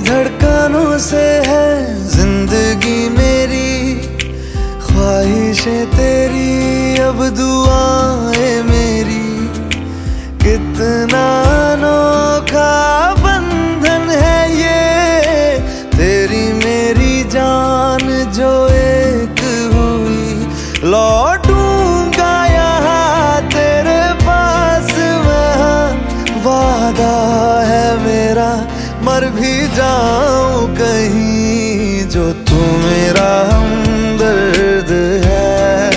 धड़कनों से है ज़िंदगी मेरी। ख्वाहिशें तेरी, अब दुआएँ मेरी। कितना अनोखा बंधन है ये। तेरी मेरी जान जो एक हुई। लौटूँगा यहाँ तेरे पास मैं वादा है मेरा। हार भी जाऊँ कहीं जो तू मेरा हमदर्द है।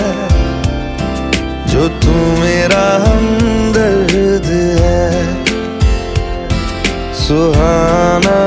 जो तू मेरा हमदर्द है। सुहाना